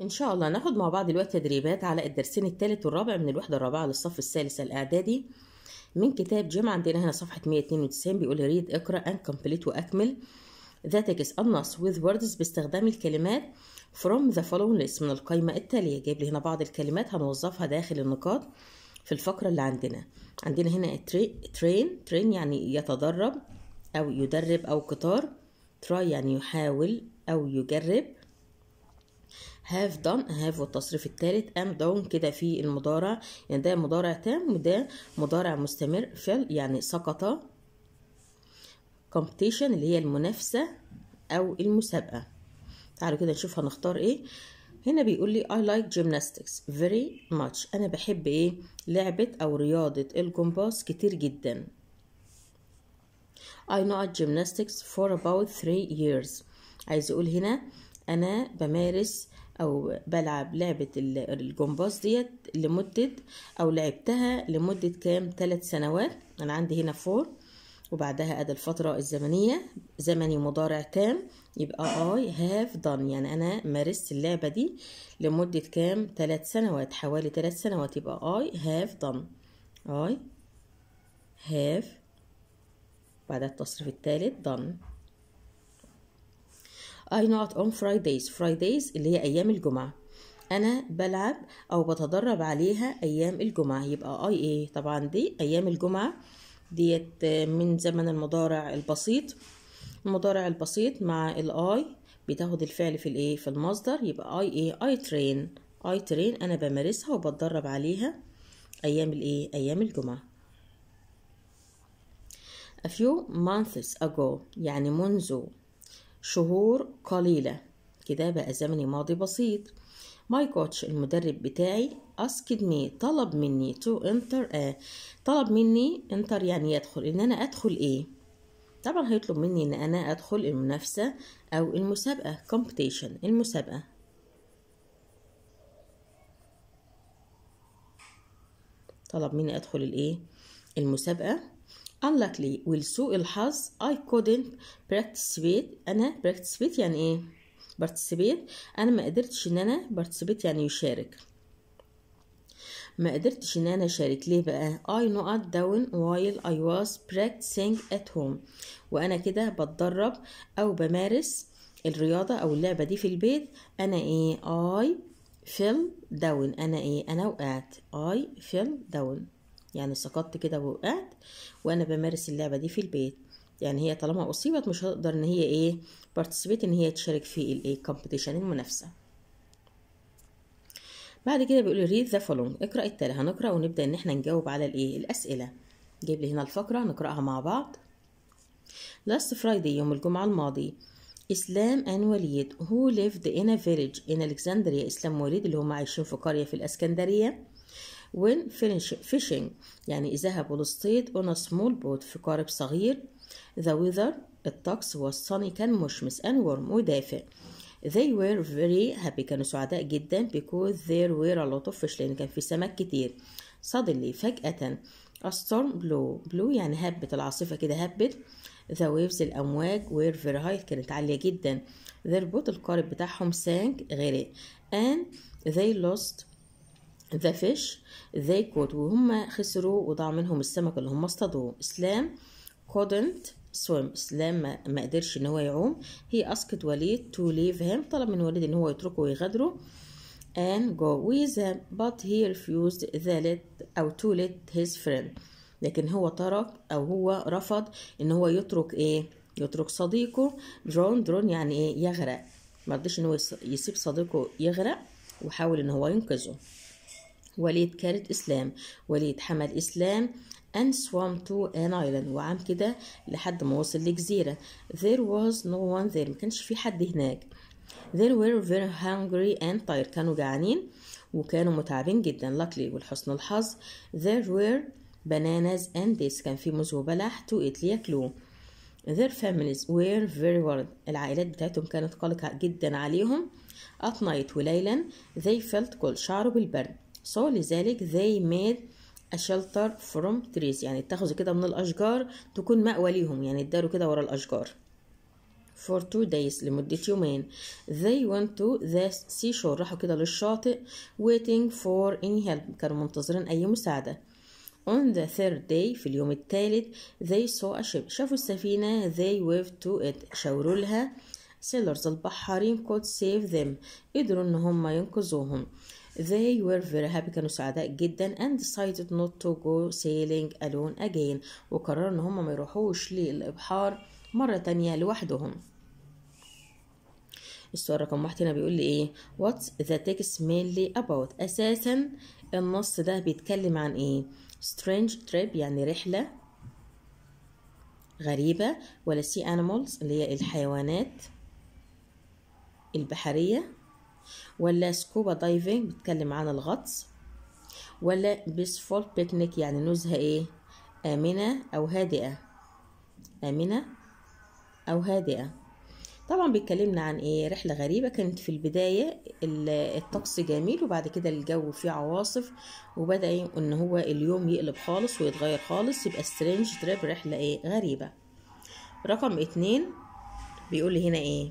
إن شاء الله ناخد مع بعض دلوقتي تدريبات على الدرسين الثالث والرابع من الوحدة الرابعة للصف الثالث الإعدادي. من كتاب جيم عندنا هنا صفحة 192 بيقول ريد اقرأ and complete وأكمل. The text النص with words باستخدام الكلمات from the following list من القائمة التالية. جايب لي هنا بعض الكلمات هنوظفها داخل النقاط في الفقرة اللي عندنا. عندنا هنا train. train يعني يتدرب أو يدرب أو قطار. try يعني يحاول أو يجرب. Have done have والتصريف الثالث am done كده في المضارع. يعني ده مضارع تام وده مضارع مستمر. فعل يعني سقط. Competition اللي هي المنافسة أو المسابقة. تعالوا كده نشوف هنختار إيه. هنا بيقول لي I like gymnastics very much. أنا بحب إيه؟ لعبة أو رياضة الجمباز كتير جدا. I know gymnastics for about three years. عايز أقول هنا أنا بمارس أو بلعب لعبة الجمباز ديت لمدة أو لعبتها لمدة كام؟ ثلاث سنوات. أنا عندي هنا فور وبعدها أدى الفترة الزمنية زمني مضارع تام. يبقى I have done. يعني أنا مارست اللعبة دي لمدة كام؟ ثلاث سنوات حوالي ثلاث سنوات. يبقى I have done. I have بعدها التصريف الثالث done. I not on Fridays. Fridays اللي هي أيام الجمعة. أنا بلعب أو بتدرب عليها أيام الجمعة. يبقى I إيه طبعا دي أيام الجمعة. ديت من زمن المضارع البسيط. المضارع البسيط مع ال I بتاخد الفعل في الايه في المصدر. يبقى I إيه I train I train أنا بمارسها وبتدرب عليها أيام الايه أيام الجمعة. A few months ago. يعني منذ. شهور قليلة. كده بقى زمني ماضي بسيط. my coach المدرب بتاعي asked me طلب مني to enter a طلب مني enter يعني يدخل. إن أنا أدخل إيه؟ طبعا هيطلب مني إن أنا أدخل المنافسة أو المسابقة competition المسابقة. طلب مني أدخل الإيه؟ المسابقة. Unluckily ولسوء الحظ I couldn't participate أنا participate يعني إيه؟ participate أنا ما قدرتش إن أنا participate يعني يشارك. ما قدرتش إن أنا أشارك. ليه بقى؟ I not down while I was practicing at home. وأنا كده بتدرب أو بمارس الرياضة أو اللعبة دي في البيت. أنا إيه؟ I fell down. أنا إيه؟ أنا وقعت. I fell down. يعني سقطت كده ووقعت وأنا بمارس اللعبة دي في البيت. يعني هي طالما أصيبت مش هتقدر إن هي إيه participate إن هي تشارك في الايه competition المنافسة. بعد كده بيقول read the following. اقرأ التالي. هنقرأ ونبدأ إن إحنا نجاوب على الايه الأسئلة. جايب لي هنا الفقرة نقرأها مع بعض. Last Friday يوم الجمعة الماضي. إسلام and وليد. Lived in a village in Alexandria. إسلام ووليد اللي هم عايشين في قرية في الإسكندرية. When fishing يعني ذهبوا لاصطيد on a small boat في قارب صغير the weather الطقس sunny كان مشمس and warm ودافئ they were very happy كانوا سعداء جدا because there were a lot of fish لأن كان في سمك كتير suddenly فجأة a storm blew blew يعني هبت العاصفة كده هبت the waves الأمواج were very high كانت عالية جدا their boat القارب بتاعهم sank غرق and they lost the fish they caught وهم خسروا وضاع منهم السمك اللي هم اصطادوه. إسلام couldn't swim إسلام ما, قدرش إن هو يعوم. هي asked وليد to leave him. طلب من وليد إن هو يتركه ويغادره and go with him but he refused the let أو to let his friend. لكن هو ترك أو هو رفض إن هو يترك إيه؟ يترك صديقه. درون درون يعني إيه؟ يغرق. ما رضيش إن هو يسيب صديقه يغرق وحاول إن هو ينقذه. وليد كانت إسلام وليد حمل إسلام and swam to an island. وعام كده لحد ما وصل لجزيرة. There was no one there. ما كانش في حد هناك. They were very hungry and tired. كانوا جعانين وكانوا متعبين جدا. Luckily ولحسن الحظ there were bananas and dates. كان في موز وبلح to eat لياكلوه. Their families were very worried. العائلات بتاعتهم كانت قلقة جدا عليهم. At night وليلا they felt cold. شعروا بالبرد. So لذلك they made a shelter from trees. يعني اتخذوا كده من الأشجار تكون مأوى ليهم. يعني اتداروا كده ورا الأشجار. For two days لمدة يومين. They went to the seashore. راحوا كده للشاطئ waiting for any help. كانوا منتظرين أي مساعدة. On the third day في اليوم الثالث they saw a ship. شافوا السفينة. They waved to it. شاوروا لها. Sailors البحارين could save them. قدروا إن هم ينقذوهم. They were very happy. كانوا سعداء جدا and decided not to go sailing alone again. وقرروا إن هم ما يروحوش للإبحار مرة تانية لوحدهم. السؤال رقم واحد هنا بيقول لي إيه؟ What's the text mainly about? أساسا النص ده بيتكلم عن إيه؟ Strange trip يعني رحلة غريبة ولا sea animals اللي هي الحيوانات البحرية ولا scuba diving بيتكلم عن الغطس. ولا peaceful picnic يعني نزهة إيه؟ آمنة أو هادئة. آمنة أو هادئة. طبعا بيتكلمنا عن إيه؟ رحلة غريبة كانت في البداية الطقس جميل وبعد كده الجو فيه عواصف وبدأ إن هو اليوم يقلب خالص ويتغير خالص يبقى strange trip رحلة إيه؟ غريبة. رقم اتنين بيقول هنا إيه؟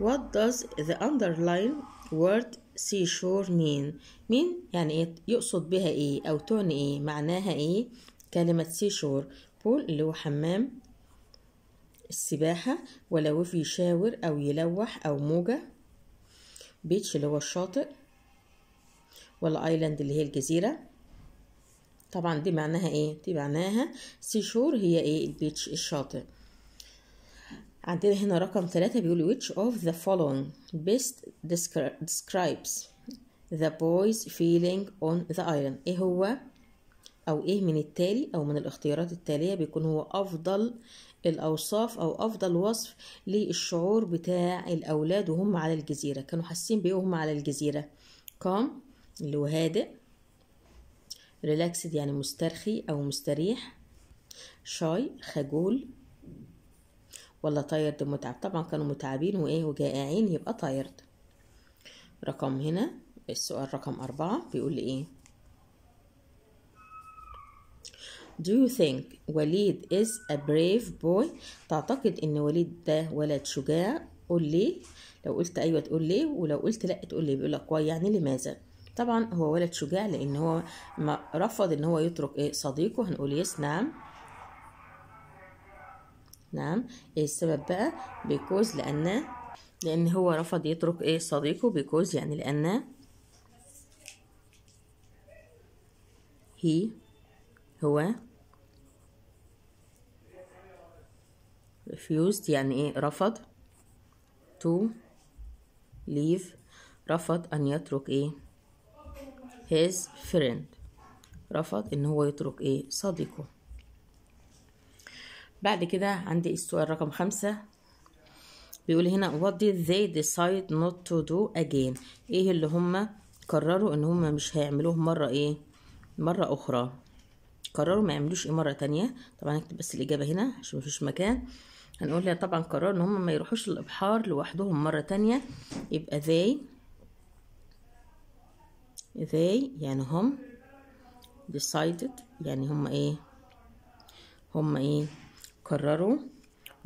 What does the underline word seashore mean. Mean يعني إيه يقصد بها إيه أو تعني إيه معناها إيه؟ كلمة seashore. pool اللي هو حمام السباحة ولا wave يشاور أو يلوح أو موجة. beach اللي هو الشاطئ. ولا island اللي هي الجزيرة. طبعا دي معناها إيه؟ دي معناها seashore هي إيه؟ ال beach الشاطئ. عندنا هنا رقم ثلاثة بيقول which of the following best describes the boys feeling on the island. إيه هو؟ أو إيه من التالي أو من الاختيارات التالية بيكون هو أفضل الأوصاف أو أفضل وصف للشعور بتاع الأولاد وهم على الجزيرة. كانوا حاسين بإيه وهم على الجزيرة. كام؟ اللي هو هادئ ريلاكسد يعني مسترخي أو مستريح shy خجول ولا tired متعب طبعا كانوا متعبين وإيه وجائعين يبقى tired رقم هنا السؤال رقم أربعة بيقول لي إيه Do you think وليد is a brave boy؟ تعتقد إن وليد ده ولد شجاع؟ قول ليه؟ لو قلت أيوة تقول ليه ولو قلت لأ تقول ليه بيقول لك why يعني لماذا؟ طبعا هو ولد شجاع لأن هو رفض إن هو يترك إيه صديقه هنقول يس نعم نعم. إيه السبب بقى؟ بيكوز لأن لأن هو رفض يترك إيه صديقه. بيكوز يعني لأن he هو refused يعني إيه رفض to leave رفض أن يترك إيه his friend رفض إن هو يترك إيه صديقه. بعد كده عندي السؤال رقم خمسة. بيقول هنا what did they decide not to do again. إيه اللي هم قرروا ان هم مش هيعملوه مرة إيه؟ مرة أخرى. قرروا ما يعملوش إيه مرة تانية. طبعا اكتب بس الإجابة هنا عشان مفيش مكان. هنقول لها طبعا قرروا ان هم ما يروحوش الإبحار لوحدهم مرة تانية. يبقى they they يعني هم decided يعني هم إيه؟ هم إيه؟ قرروا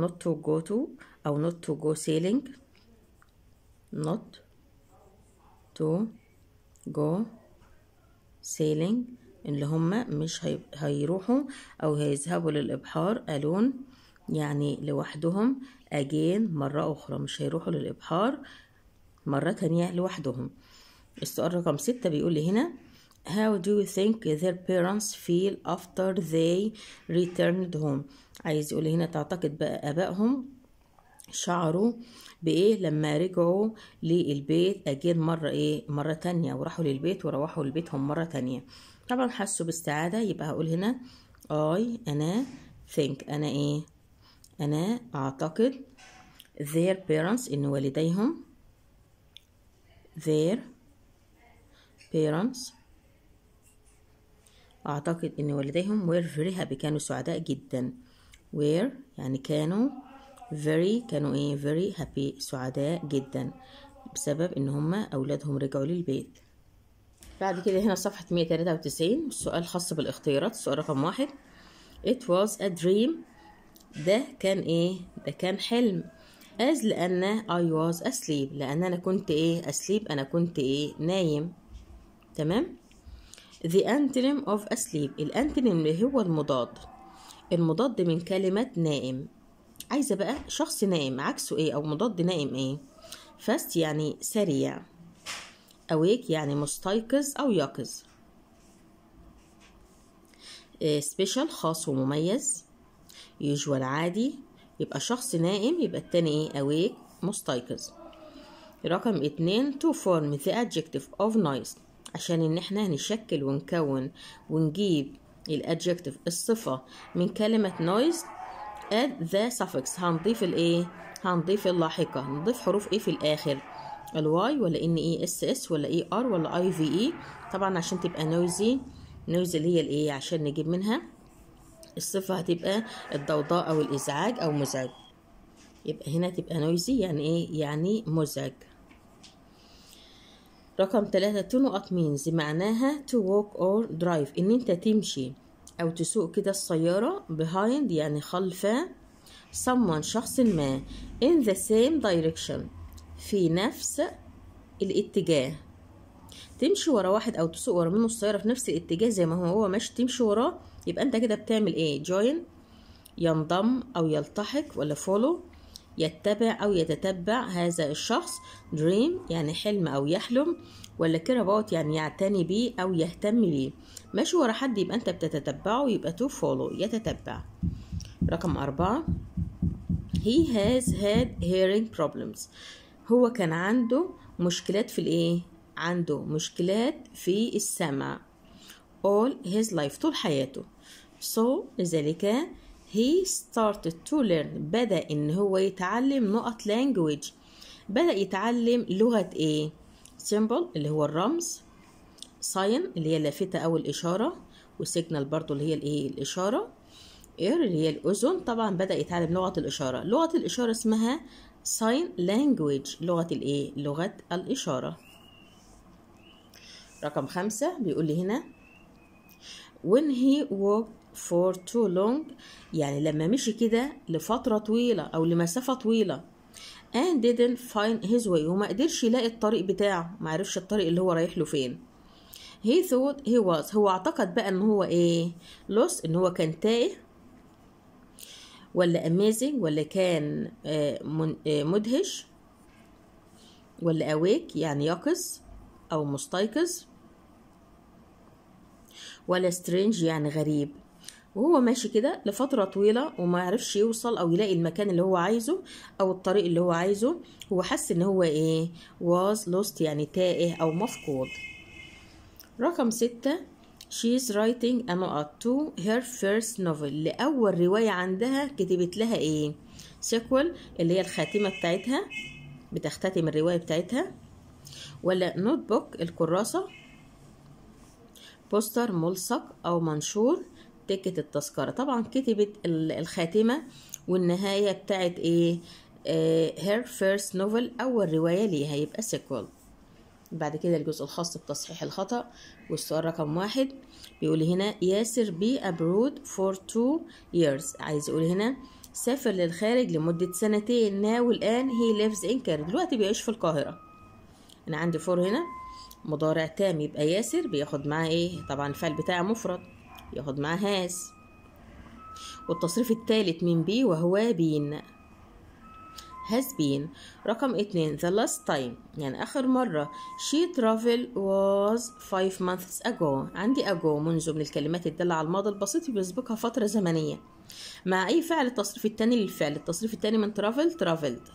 not to go to أو not to go sailing. Not to go sailing. اللي هم مش هي... هيروحوا أو هيذهبوا للإبحار ألون يعني لوحدهم. أجين مرة أخرى. مش هيروحوا للإبحار مرة تانية لوحدهم. السؤال رقم ستة بيقول لي هنا How do you think their parents feel after they returned home? عايز يقول هنا تعتقد بقى آبائهم شعروا بإيه لما رجعوا للبيت. أجين مرة إيه؟ مرة تانية. وراحوا للبيت وروحوا لبيتهم مرة تانية. طبعا حسوا بالسعادة يبقى هقول هنا I أنا think. أنا إيه؟ أنا أعتقد their parents إن والديهم their parents أعتقد إن والديهم were very happy كانوا سعداء جدا. were يعني كانوا very كانوا إيه very happy سعداء جدا. بسبب إن هما أولادهم رجعوا للبيت. بعد كده هنا صفحة 193 سؤال خاص بالاختيارات السؤال رقم واحد. It was a dream. ده كان إيه؟ ده كان حلم. as لأن I was asleep. لأن أنا كنت إيه؟ asleep أنا كنت إيه؟ نايم. تمام؟ The antonym of asleep. الانتونيم اللي هو المضاد. المضاد من كلمة نائم. عايزة بقى شخص نائم عكسه إيه؟ أو مضاد نائم إيه؟ Fast يعني سريع. Awake يعني مستيقظ أو يقظ. special خاص ومميز. usual عادي. يبقى شخص نائم يبقى التاني إيه؟ Awake مستيقظ. رقم اتنين to form the adjective of noise. عشان إن إحنا نشكل ونكون ونجيب ال adjective الصفة من كلمة noise add the suffix. هنضيف الايه هنضيف اللاحقة نضيف حروف إيه في الآخر. ال Y ولا N E S S ولا E R ولا I V E طبعا عشان تبقى noisy noisy اللي هي الايه عشان نجيب منها. الصفة هتبقى الضوضاء أو الإزعاج أو مزعج. يبقى هنا تبقى noisy يعني إيه؟ يعني مزعج. رقم ثلاثة to نقط means معناها to walk or drive إن أنت تمشي أو تسوق كده السيارة behind يعني خلف someone شخص ما in the same direction في نفس الاتجاه. تمشي ورا واحد أو تسوق ورا منه السيارة في نفس الاتجاه زي ما هو هو ماشي تمشي وراه يبقى أنت كده بتعمل إيه؟ join ينضم أو يلتحق ولا follow يتبع أو يتتبع هذا الشخص. dream يعني حلم أو يحلم ولا about يعني يعتني بيه أو يهتم بيه. ماشي ورا حد يبقى أنت بتتتبعه يبقى to follow يتتبع. رقم أربعة he has had hearing problems. هو كان عنده مشكلات في الإيه؟ عنده مشكلات في السمع. all his life طول حياته. so لذلك he started to learn. بدأ إن هو يتعلم نقط language. بدأ يتعلم لغة إيه؟ Symbol اللي هو الرمز. Sign اللي هي اللافتة أو الإشارة. وسيجنال برضو اللي هي الإيه؟ الإشارة. Ear اللي هي الأذن. طبعا بدأ يتعلم لغة الإشارة. لغة الإشارة اسمها sign language لغة الإيه؟ لغة الإشارة. رقم خمسة بيقول لي هنا when he walked for too long. يعني لما مشي كده لفترة طويلة أو لمسافة طويلة. And didn't find his way. وما قدرش يلاقي الطريق بتاعه. ما عرفش الطريق اللي هو رايح له فين. He thought he was. هو اعتقد بقى إن هو إيه؟ lost. إن هو كان تايه. ولا amazing. ولا كان مدهش. ولا awake. يعني يقظ. أو مستيقظ. ولا strange. يعني غريب. وهو ماشي كده لفترة طويلة وما عرفش يوصل أو يلاقي المكان اللي هو عايزه أو الطريق اللي هو عايزه هو حس إن هو إيه was lost يعني تائه أو مفقود. رقم ستة she's writing a note to her first novel. لأول رواية عندها كتبت لها إيه؟ sequel اللي هي الخاتمة بتاعتها بتختتم الرواية بتاعتها. ولا book الكراسة. poster ملصق أو منشور. ticket التذكرة. طبعا كتبت الخاتمة والنهاية بتاعت إيه؟ her first novel أول رواية ليها. يبقى sequel. بعد كده الجزء الخاص بتصحيح الخطأ والسؤال رقم واحد. بيقول هنا ياسر بي abroad for two years. عايز يقول هنا سافر للخارج لمدة سنتين. Now الآن he lives in Cairo. دلوقتي بيعيش في القاهرة. أنا عندي فور هنا. مضارع تام. يبقى ياسر بياخد معاه إيه؟ طبعا الفعل بتاعه مفرد. ياخد معاه هاز والتصريف الثالث من بي وهو بين. has been رقم اتنين the last time. يعني آخر مرة. She travel was five months ago. عندي ago منذ من الكلمات الدالة على الماضي البسيط بيسبقها فترة زمنية. مع أي فعل التصريف التاني للفعل؟ التصريف التاني من travel traveled.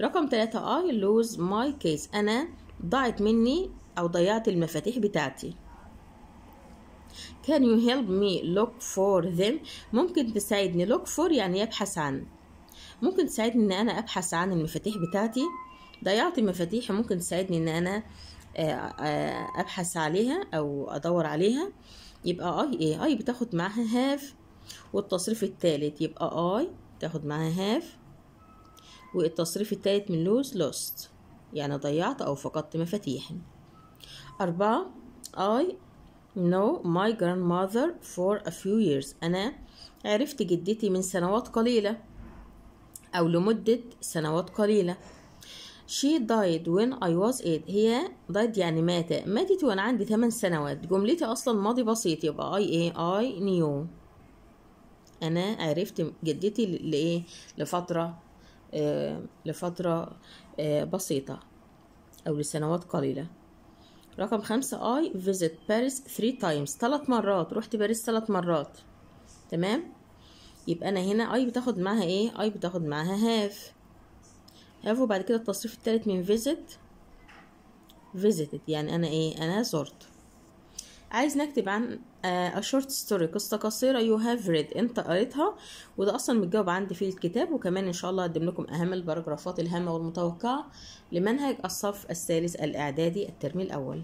رقم ثلاثة I lose my case. أنا ضاعت مني أو ضيعت المفاتيح بتاعتي. Can you help me look for them? ممكن تساعدني. Look for يعني يبحث عن. ممكن تساعدني إن أنا أبحث عن المفاتيح بتاعتي. ضيعت مفاتيحي ممكن تساعدني إن أنا أبحث عليها أو أدور عليها. يبقى آي إيه آي بتاخد معاها have. والتصريف الثالث يبقى اي تاخد معاها have. والتصريف الثالث من lose lost. يعني ضيعت أو فقدت مفاتيحي. أربعة I know my grandmother for a few years. أنا عرفت جدتي من سنوات قليلة أو لمدة سنوات قليلة. She died when I was eight. هي died يعني مات ماتت وأنا عندي 8 سنوات. جملتي أصلا ماضي بسيط. يبقى I إيه I knew. أنا عرفت جدتي لإيه؟ لفترة لفترة آه بسيطة أو لسنوات قليلة. رقم خمسة I visit Paris three times ثلاث مرات. رحت باريس ثلاث مرات. تمام؟ يبقى أنا هنا I بتاخد معاها إيه؟ I بتاخد معاها have. Have وبعد كده التصريف التالت من visit visited. يعني أنا إيه؟ أنا زرت. عايز نكتب عن آه، a short story قصة قصيرة you have read انت قريتها وده أصلا متجاوب عندي في الكتاب وكمان إن شاء الله اقدم لكم أهم البراجرافات الهامة والمتوقعة لمنهج الصف الثالث الإعدادي الترم الأول.